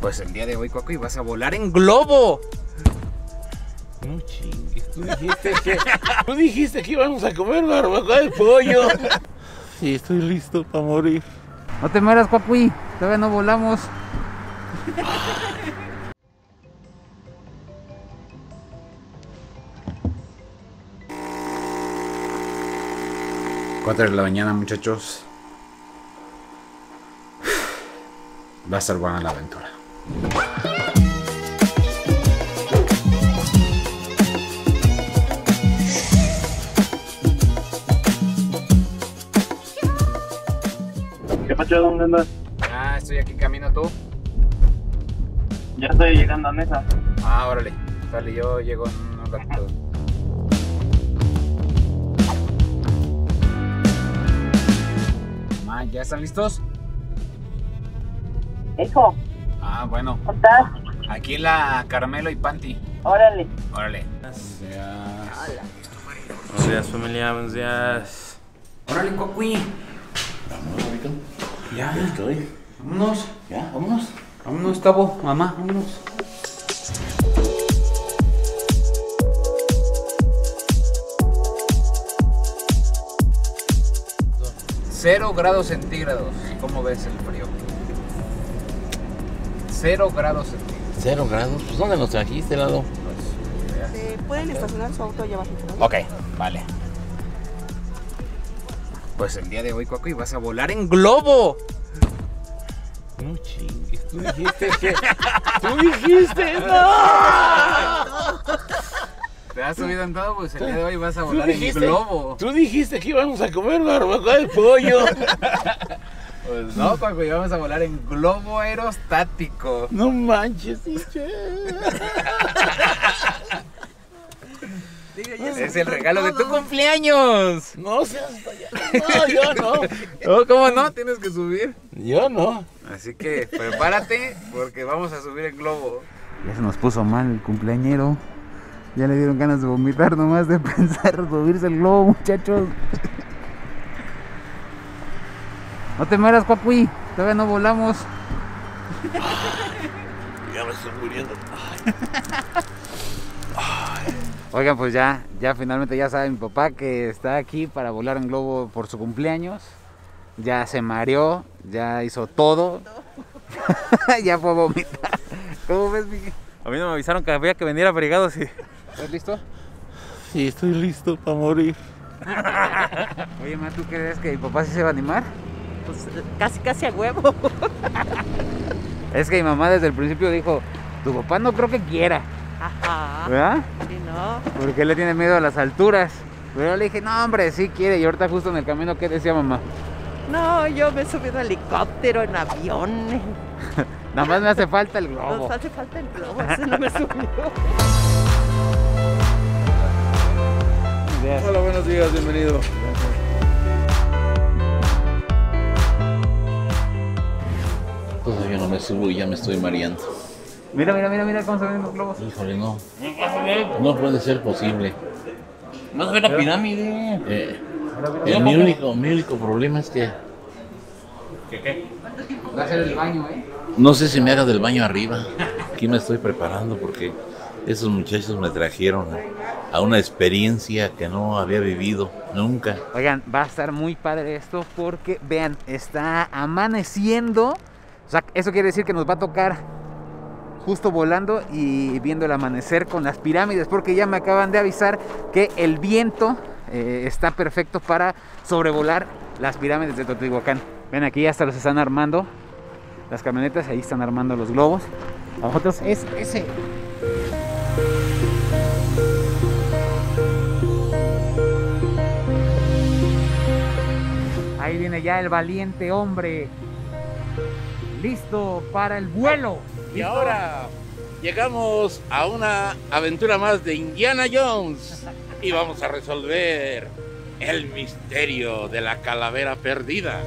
Pues el día de hoy, Cuacuy, vas a volar en globo. No chingues, tú dijiste que, tú dijiste que íbamos a comer barbacoa de pollo. Sí, estoy listo para morir. No te mueras, Cuacuy. Todavía no volamos. Cuatro de la mañana, muchachos. Va a ser buena la aventura. ¿Qué pacho? ¿Dónde andas? Ah, estoy aquí camino tú. Ya estoy llegando a mesa. Ah, órale. Sale, yo llego en un ratito. ¿ya están listos? Hijo, Ah, bueno. ¿cómo estás? Aquí en la Caramelo y Panty. Órale. Órale. Buenos días, familia, buenos días. Órale, Cuacuy. Vámonos, ahorita. Ya, Ya estoy. vámonos. Ya, vámonos. Vámonos, Tabo, mamá, vámonos. Cero grados centígrados. ¿Cómo ves el frío? Cero grados centígrados. Cero grados. Pues, ¿dónde nos trajiste, Lalo? Pues, Eh, ¿Pueden estacionar su auto allá abajito? ¿no? Ok, vale. Pues el día de hoy, Cuacuy, vas a volar en globo. No chingues, tú dijiste que. Tú dijiste, no. ¿Te has subido en todo? Pues el día de hoy vas a volar en globo. tú dijiste que íbamos a comer barbacoa de pollo. Pues no, Cuacuy, vamos a volar en globo aerostático. No manches. Es el regalo de tu cumpleaños. No seas. No, yo no. Oh, ¿Cómo no? Tienes que subir. Yo no. Así que prepárate porque vamos a subir el globo. Ya se nos puso mal el cumpleañero. Ya le dieron ganas de vomitar nomás de pensar subirse el globo, muchachos. No te mueras, Cuacuy. Todavía no volamos. Ya me estoy muriendo. Oigan, pues ya, ya finalmente ya sabe mi papá que está aquí para volar en globo por su cumpleaños. Ya se mareó, ya hizo todo. ya fue a vomitar. ¿Cómo ves, Miguel? A mí no me avisaron que había que venir abrigados y... ¿Estás listo? Sí, estoy listo para morir. Oye, ma, ¿tú crees que mi papá sí se va a animar? Pues casi, casi a huevo. Es que mi mamá desde el principio dijo, tu papá no creo que quiera, Ajá. ¿verdad? Sí, no. Porque él le tiene miedo a las alturas. Pero yo le dije, no, hombre, sí quiere. Y ahorita justo en el camino, ¿qué decía mamá? No, yo me he subido a helicóptero, en avión. Nada más me hace falta el globo. Nos hace falta el globo, ese no me subió. Hola, buenos días, bienvenido. Todavía no me subo y ya me estoy mareando. Mira, mira, mira, mira cómo se ven los globos. Híjole, no. No puede ser posible. ¿Vas a ver la pirámide? Eh, el- mi, único, mi único problema es que Va a ser el baño, ¿eh? no sé si me haga del baño arriba. Aquí me estoy preparando porque esos muchachos me trajeron a una experiencia que no había vivido nunca. Oigan, va a estar muy padre esto porque, vean, está amaneciendo. O sea, eso quiere decir que nos va a tocar justo volando y viendo el amanecer con las pirámides, porque ya me acaban de avisar que el viento eh, está perfecto para sobrevolar las pirámides de Teotihuacán. Ven, aquí hasta los están armando. Las camionetas ahí están armando los globos. A nosotros es ese. Ahí viene ya el valiente hombre. Listo para el vuelo. Y ahora llegamos a una aventura más de Indiana Jones y vamos a resolver el misterio de la calavera perdida.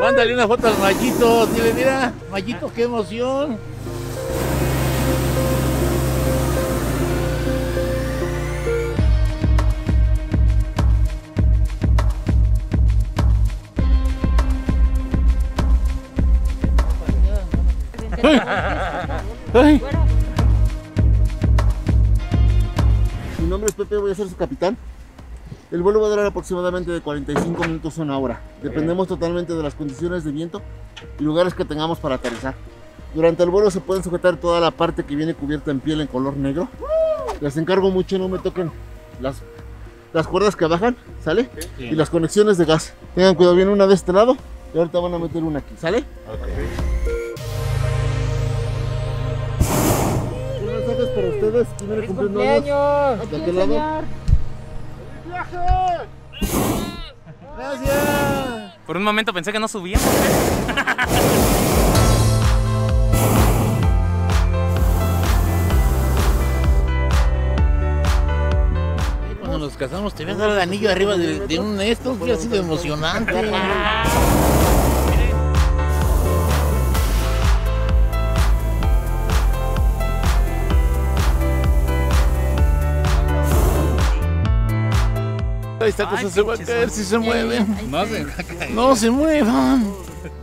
Mándale una foto al Mayito, dile, mira, Mayito, qué emoción. Ay. Mi nombre es Pepe, voy a ser su capitán. El vuelo va a durar aproximadamente de 45 minutos a una hora. Dependemos totalmente de las condiciones de viento y lugares que tengamos para aterrizar. Durante el vuelo se pueden sujetar toda la parte que viene cubierta en piel en color negro. Les encargo mucho no me toquen las, las cuerdas que bajan, ¿sale? Y las conexiones de gas. Tengan cuidado, viene una de este lado y ahorita van a meter una aquí, ¿sale? Un para ustedes. ¿Quién viene cumpliendo años? ¿De aquel lado? Gracias. Por un momento pensé que no subía. Cuando nos casamos te voy a dar el anillo arriba de, de un esto, que ha sido emocionante. Esta cosa se va a caer si se mueven. No se va a caer. No se muevan.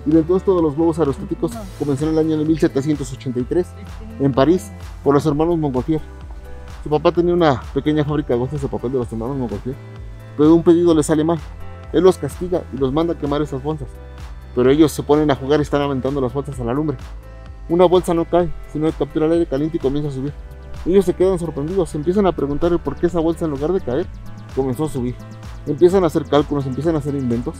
Y de todos, todos los globos aerostáticos comenzaron en el año de 1783 en París por los hermanos Montgolfier. Su papá tenía una pequeña fábrica de bolsas de papel de los hermanos Montgolfier, pero un pedido le sale mal. Él los castiga y los manda a quemar esas bolsas, pero ellos se ponen a jugar y están aventando las bolsas a la lumbre. Una bolsa no cae, sino que captura el aire caliente y comienza a subir. Ellos se quedan sorprendidos, se empiezan a preguntar por qué esa bolsa en lugar de caer comenzó a subir. Empiezan a hacer cálculos, empiezan a hacer inventos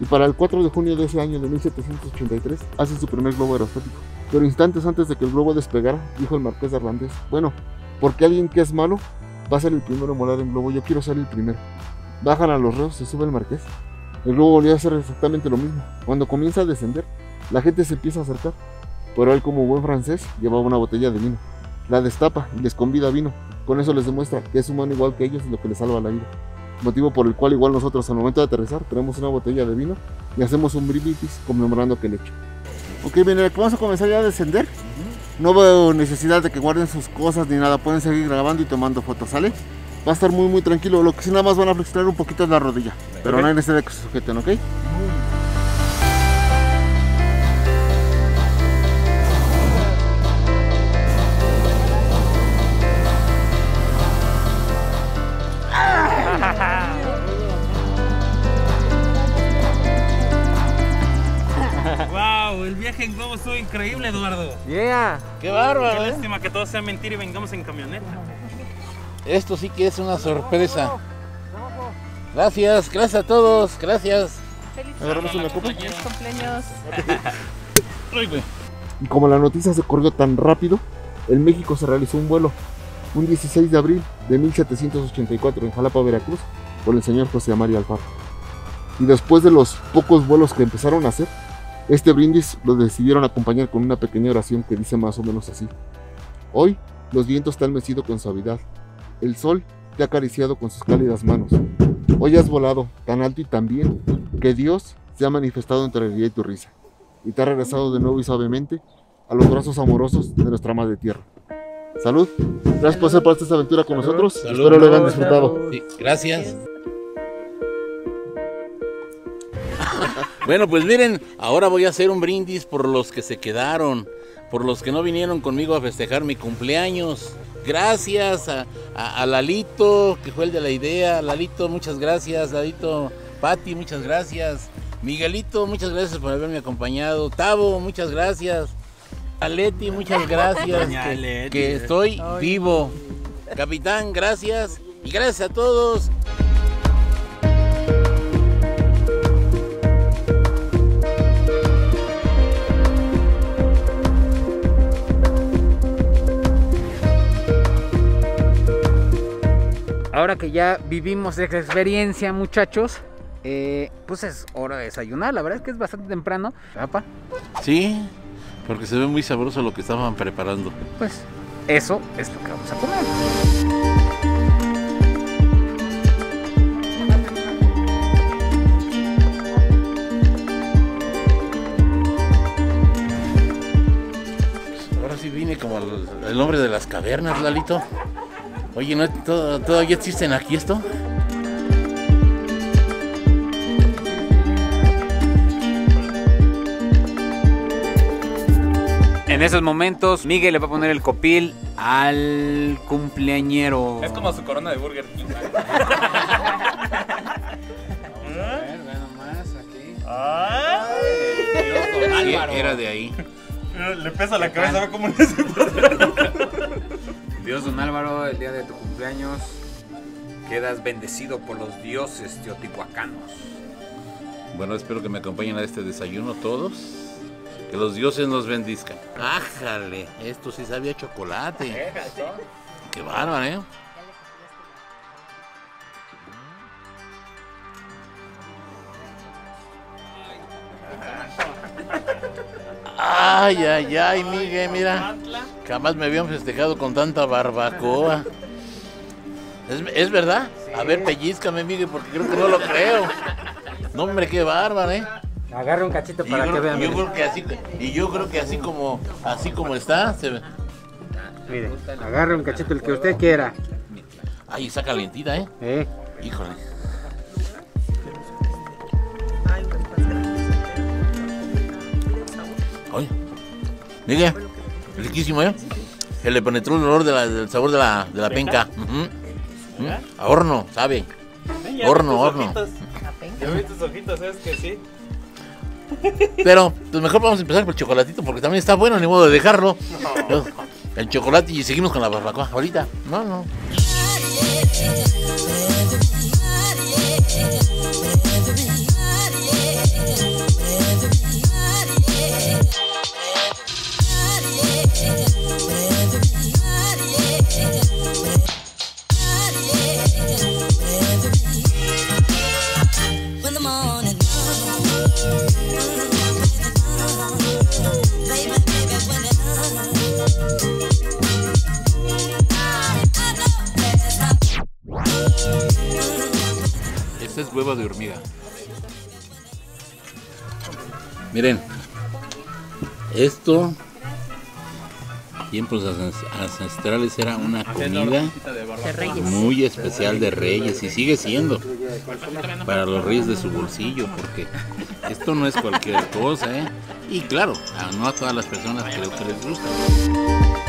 y para el 4 de junio de ese año de 1783 hacen su primer globo aerostático. Pero instantes antes de que el globo despegara, dijo el marqués de Arlandés, bueno, porque alguien que es malo va a ser el primero en volar en globo, yo quiero ser el primero. Bajan a los reos, se sube el marqués. El globo volvió a hacer exactamente lo mismo. Cuando comienza a descender, la gente se empieza a acercar, pero él como buen francés llevaba una botella de vino. La destapa y les convida vino. Con eso les demuestra que es humano igual que ellos y lo que les salva la vida motivo por el cual igual nosotros al momento de aterrizar tenemos una botella de vino y hacemos un brindis conmemorando aquel hecho. Ok, bien, vamos a comenzar ya a descender. No veo necesidad de que guarden sus cosas ni nada, pueden seguir grabando y tomando fotos, ¿sale? Va a estar muy muy tranquilo, lo que sí nada más van a flexionar un poquito es la rodilla, pero no hay necesidad de que se sujeten, ¿ok? Estuvo increíble, Eduardo. Yeah. Qué Qué bárbaro, ¿eh? lástima que todo sea mentira y vengamos en camioneta. Esto sí que es una sorpresa. Gracias, gracias a todos, gracias. Agarramos una copa. cumpleaños. Y como la noticia se corrió tan rápido, en México se realizó un vuelo un 16 de abril de 1784 en Jalapa, Veracruz, por el señor José María Alfaro. Y después de los pocos vuelos que empezaron a hacer, este brindis lo decidieron acompañar con una pequeña oración que dice más o menos así. Hoy los vientos te han mecido con suavidad, el sol te ha acariciado con sus cálidas manos. Hoy has volado tan alto y tan bien que Dios se ha manifestado entre el día y tu risa y te ha regresado de nuevo y suavemente a los brazos amorosos de nuestra madre tierra. Salud, gracias por ser parte de esta aventura con nosotros. Salud. Espero lo hayan disfrutado. Sí, gracias. bueno, pues miren, ahora voy a hacer un brindis por los que se quedaron, por los que no vinieron conmigo a festejar mi cumpleaños. Gracias a, a- a Lalito, que fue el de la idea. Lalito, muchas gracias. Lalito, Pati, muchas gracias. Miguelito, muchas gracias por haberme acompañado. Tavo, muchas gracias. A Leti, muchas gracias. Que, que estoy vivo. Capitán, gracias. Y gracias a todos. Ahora que ya vivimos esa experiencia, muchachos, eh, pues es hora de desayunar. La verdad es que es bastante temprano. Papá, Sí, porque se ve muy sabroso lo que estaban preparando. pues eso es lo que vamos a comer. Ahora sí vine como el, el hombre de las cavernas, Lalito. Oye, ¿no, todo- ¿todavía existen aquí esto? En esos momentos, Miguel le va a poner el copil al cumpleañero. Es como su corona de Burger King. Sí, era de ahí. Le pesa la cabeza, ve cómo le Dios don Álvaro, el día de tu cumpleaños quedas bendecido por los dioses teotihuacanos. Bueno, espero que me acompañen a este desayuno todos. Que los dioses nos bendizcan. ¡Ájale! Esto sí sabía chocolate. ¡Qué bárbaro, eh! Ay, ay, ay, Miguel, mira. Jamás me habían festejado con tanta barbacoa. ¿Es, es verdad? A ver, pellizcame, Miguel, porque creo que no lo creo. No, hombre, qué bárbaro, ¿eh? Agarra un cachito para yo, que vean. yo mire. creo que así y yo creo que así como así como está se ve. Mire, agarra un cachito el que usted quiera. Ay, está calientita, ¿eh? ¿eh? Híjole. Oye, Miguel, riquísimo, ¿eh? Se le penetró el olor de la- del sabor de la, de la penca. Ujú. Ujú. A horno, ¿sabe? Horno, horno. Ya vi tus ojitos, ¿sabes que sí? Pero, pues mejor vamos a empezar por el chocolatito porque también está bueno, ni modo de dejarlo. El chocolate y seguimos con la barbacoa. Ahorita, no, no. When the morning Baby, baby, when the Esta es hueva de hormiga. Miren, esto tiempos ances- ancestrales era una comida muy especial de reyes y sigue siendo para los reyes de su bolsillo porque esto no es cualquier cosa, ¿eh? Y claro, no a todas las personas creo que les gusta.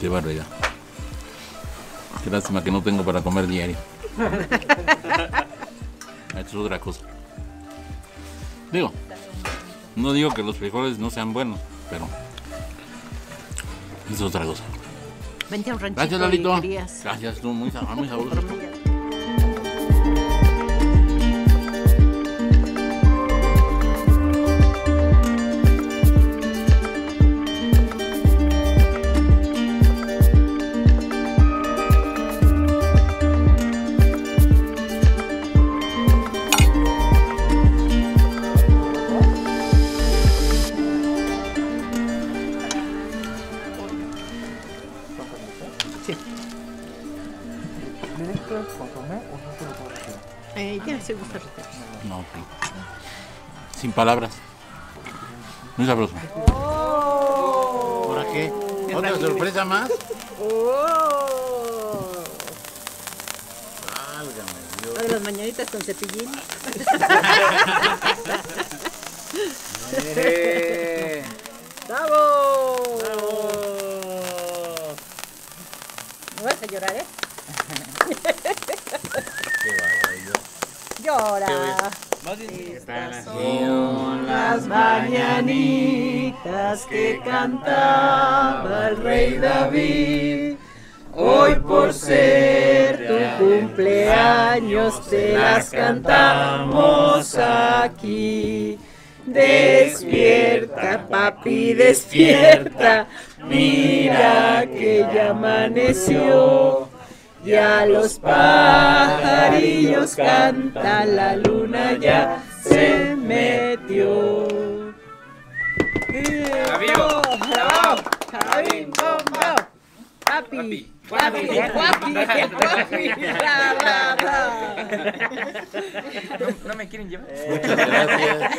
Qué barbaridad. Qué lástima que no tengo para comer diario. Esto es otra cosa. Digo, no digo que los frijoles no sean buenos, pero es otra cosa. Vente a un ranchito Gracias, Lalito. Gracias, tú, muy, muy sabroso. Hormigas. Eh, ya se gusta retirar. No. Sin palabras. Muy sabroso. ¿Por qué? ¿Otra sorpresa más? Válgame Dios. De las mañanitas con cepillín. Eh, ¡Bravo! No vas a llorar, ¿eh? Llora. Estas son las mañanitas que cantaba el rey David. Hoy por ser tu cumpleaños te las cantamos aquí. Despierta, papi, despierta. Mira que ya amaneció. Ya los pajarillos cantan, la luna ya se metió. ¡Bravo! ¡Bravo! ¡Javín! ¡Papi! ¡Papi! ¡Papi! ¡Papi! ¿No me quieren llevar? Muchas gracias.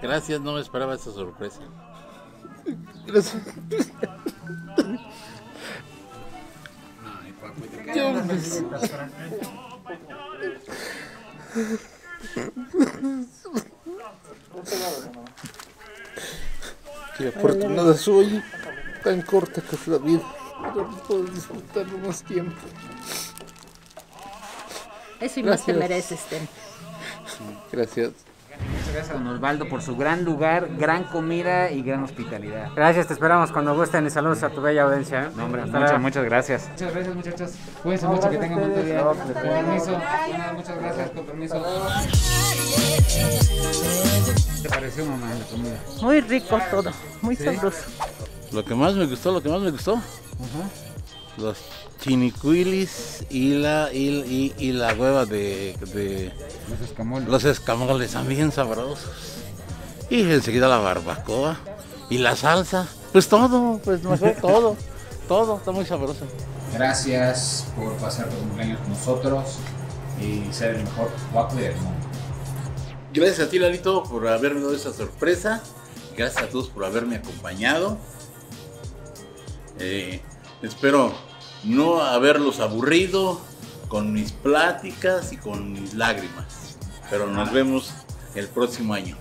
Gracias, no me esperaba esta sorpresa. Gracias. Yo- Qué afortunada soy, tan corta que es la vida. Pero puedo disfrutarlo más tiempo. Eso y más te mereces, Ten. Gracias. Muchas gracias a don Osvaldo por su gran lugar, gran comida y gran hospitalidad. Gracias, te esperamos cuando gusten y saludos a tu bella audiencia. ¿eh? No, hombre, Hasta muchas, muchas gracias. Muchas gracias, muchachos. Cuídense mucho, que tengan buen día. Con permiso. Muchas gracias, con permiso. ¿Qué te pareció, mamá, la comida? Muy rico todo, muy Sí. sabroso. Lo que más me gustó, lo que más me gustó, los chinicuilis y la, y, y- y la hueva de, de Los escamoles. los escamoles, también sabrosos. Y enseguida la barbacoa y la salsa. Pues todo, pues mejor todo, todo, está muy sabroso. Gracias por pasar tu cumpleaños con nosotros y ser el mejor guapo del mundo. Gracias a ti, Lalito, por haberme dado esa sorpresa. Gracias a todos por haberme acompañado. Eh, espero no haberlos aburrido con mis pláticas y con mis lágrimas. Pero nos vemos el próximo año.